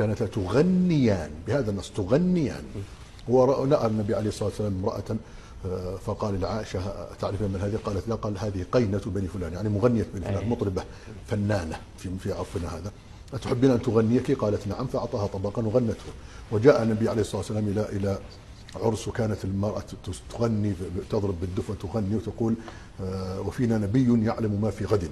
كانتا تغنيان بهذا النص تغنيان. ورأى النبي عليه الصلاة والسلام امرأة آه، فقال لعائشة تعرفين من هذه؟ قالت لا قال هذه قينة بني فلان يعني مغنية بني فلان مطربة فنانة في في عرفنا هذا. أتحبين أن تغنيك؟ قالت نعم. فأعطاها طبقا وغنته. وجاء النبي عليه الصلاة والسلام إلى إلى عرس وكانت المرأة تغني تضرب بالدف وتغني وتقول آه، وفينا نبي يعلم ما في غد.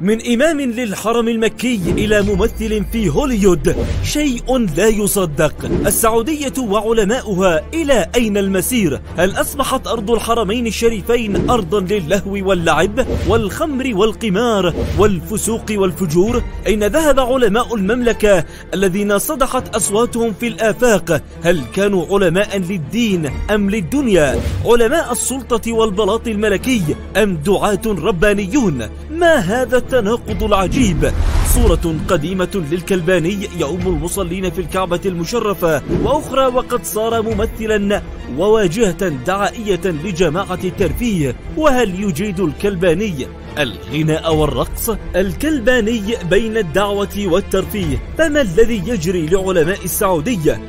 من إمام للحرم المكي إلى ممثل في هوليود شيء لا يصدق السعودية وعلماؤها إلى أين المسير؟ هل أصبحت أرض الحرمين الشريفين أرضا للهو واللعب والخمر والقمار والفسوق والفجور؟ أين ذهب علماء المملكة الذين صدحت أصواتهم في الآفاق؟ هل كانوا علماء للدين أم للدنيا؟ علماء السلطة والبلاط الملكي أم دعاة ربانيون؟ ما هذا التناقض العجيب. صورة قديمة للكلباني يؤم المصلين في الكعبة المشرفة وأخرى وقد صار ممثلا وواجهة دعائية لجماعة الترفيه. وهل يجيد الكلباني الغناء والرقص؟ الكلباني بين الدعوة والترفيه فما الذي يجري لعلماء السعودية؟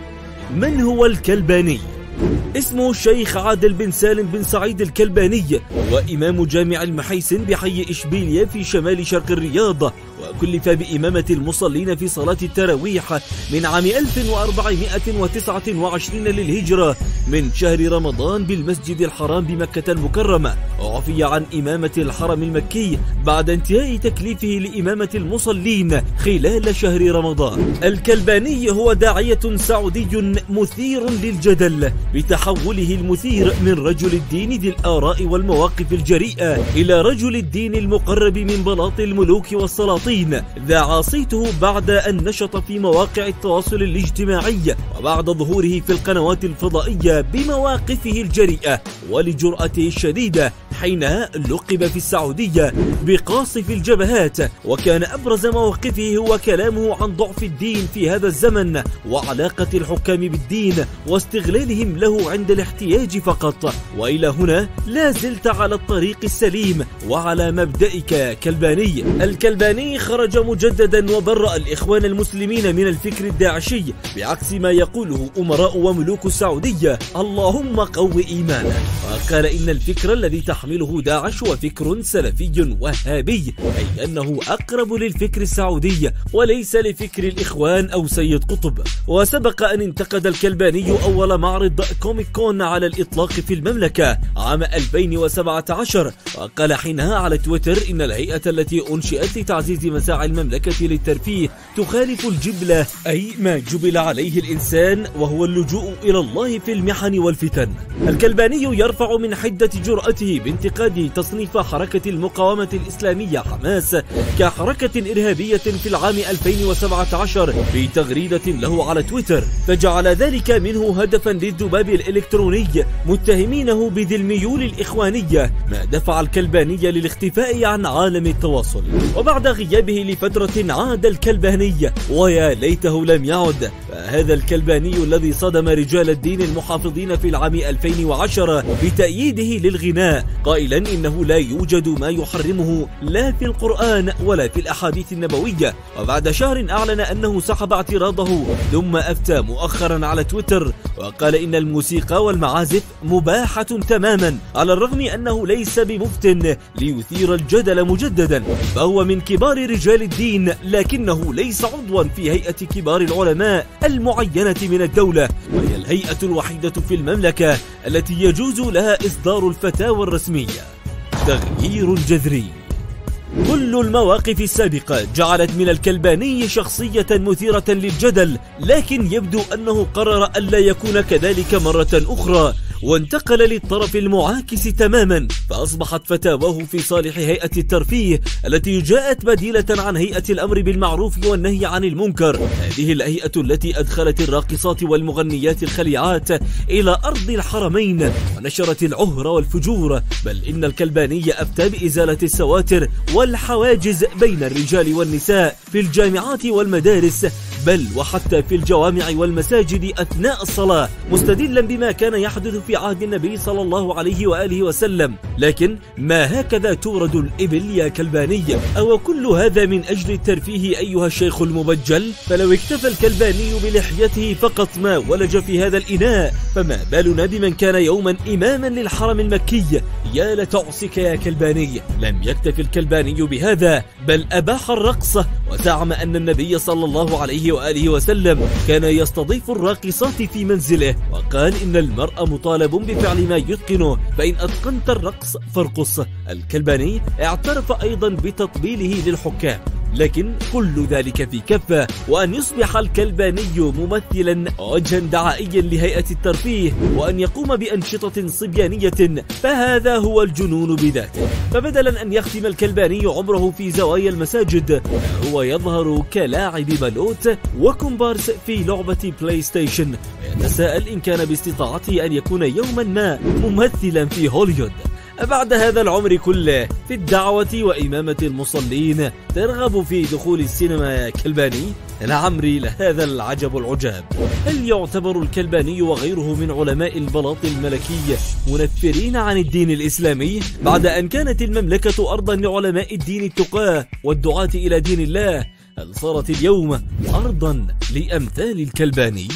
من هو الكلباني؟ اسمه الشيخ عادل بن سالم بن سعيد الكلباني وإمام جامع المحيسن بحي إشبيلية في شمال شرق الرياض وكلف بإمامة المصلين في صلاة التراويح من عام 1429 للهجرة. من شهر رمضان بالمسجد الحرام بمكة المكرمة. وعفي عن إمامة الحرم المكي بعد انتهاء تكليفه لإمامة المصلين خلال شهر رمضان. الكلباني هو داعية سعودي مثير للجدل بتحوله المثير من رجل الدين ذي الآراء والمواقف الجريئة إلى رجل الدين المقرب من بلاط الملوك والسلاطين. ذاع صيته بعد أن نشط في مواقع التواصل الاجتماعي وبعد ظهوره في القنوات الفضائية بمواقفه الجريئة ولجرأته الشديدة حين لقب في السعودية بقاصف الجبهات. وكان أبرز مواقفه هو كلامه عن ضعف الدين في هذا الزمن وعلاقة الحكام بالدين واستغلالهم له عند الاحتياج فقط. وإلى هنا لا زلت على الطريق السليم وعلى مبدئك كلباني الكلباني خرج مجددا وبرأ الإخوان المسلمين من الفكر الداعشي بعكس ما يقوله أمراء وملوك السعودية اللهم قو إيمانا وقال إن الفكر الذي تحمله داعش هو فكر سلفي وهابي أي أنه أقرب للفكر السعودي وليس لفكر الإخوان أو سيد قطب. وسبق أن انتقد الكلباني أول معرض كوميك كون على الإطلاق في المملكة عام 2017 وقال حينها على تويتر إن الهيئة التي أنشئت لتعزيز مساعي المملكة للترفيه تخالف الجبلة أي ما جبل عليه الإنسان وهو اللجوء إلى الله في المحن. والفتن. الكلباني يرفع من حدة جرأته بانتقاد تصنيف حركة المقاومة الإسلامية حماس كحركة إرهابية في العام 2017 في تغريدة له على تويتر. فجعل ذلك منه هدفا للذباب الإلكتروني متهمينه بذي الميول الإخوانية ما دفع الكلباني للاختفاء عن عالم التواصل. وبعد غيابه لفترة عاد الكلباني ويا ليته لم يعد فهذا الكلباني الذي صدم رجال الدين المحافظين في العام 2010 بتأييده للغناء قائلا إنه لا يوجد ما يحرمه لا في القرآن ولا في الأحاديث النبوية. وبعد شهر أعلن أنه سحب اعتراضه ثم أفتى مؤخرا على تويتر وقال إن الموسيقى والمعازف مباحة تماما على الرغم أنه ليس بمفت ليثير الجدل مجددا فهو من كبار رجال الدين لكنه ليس عضوا في هيئة كبار العلماء المعينة من الدولة وهي الهيئة الوحيدة في المملكة التي يجوز لها إصدار الفتاوى الرسمية. تغيير جذري. كل المواقف السابقة جعلت من الكلباني شخصية مثيرة للجدل لكن يبدو أنه قرر ألا يكون كذلك مرة أخرى. وانتقل للطرف المعاكس تماما فأصبحت فتاواه في صالح هيئة الترفيه التي جاءت بديلة عن هيئة الأمر بالمعروف والنهي عن المنكر. هذه الهيئة التي أدخلت الراقصات والمغنيات الخليعات إلى أرض الحرمين ونشرت العهر والفجور. بل إن الكلباني أفتى بإزالة السواتر والحواجز بين الرجال والنساء في الجامعات والمدارس بل وحتى في الجوامع والمساجد أثناء الصلاة مستدلا بما كان يحدث في عهد النبي صلى الله عليه وآله وسلم. لكن ما هكذا تورد الإبل يا كلباني؟ أو كل هذا من أجل الترفيه أيها الشيخ المبجل؟ فلو اكتفى الكلباني بلحيته فقط ما ولج في هذا الإناء فما بالنا بمن كان يوما إماما للحرم المكي. يا لتعسك يا كلباني. لم يكتف الكلباني بهذا بل أباح الرقص. وزعم أن النبي صلى الله عليه وآله وسلم كان يستضيف الراقصات في منزله. وقال إن المرء مطالب بفعل ما يتقنه فإن أتقنت الرقص فارقص. الكلباني اعترف أيضا بتطبيله للحكام. لكن كل ذلك في كفة وأن يصبح الكلباني ممثلا وجها دعائيا لهيئة الترفيه وأن يقوم بأنشطة صبيانية فهذا هو الجنون بذاته. فبدلا أن يختم الكلباني عمره في زوايا المساجد هو يظهر كلاعب بلوت وكومبارس في لعبة بلاي ستيشن يتساءل إن كان باستطاعته أن يكون يوما ما ممثلا في هوليوود بعد هذا العمر كله في الدعوة وإمامة المصلين ترغب في دخول السينما يا كلباني؟ لعمري لهذا العجب العجاب. هل يعتبر الكلباني وغيره من علماء البلاط الملكي منفرين عن الدين الإسلامي؟ بعد أن كانت المملكة أرضا لعلماء الدين التقاة والدعاة إلى دين الله هل صارت اليوم أرضا لأمثال الكلباني؟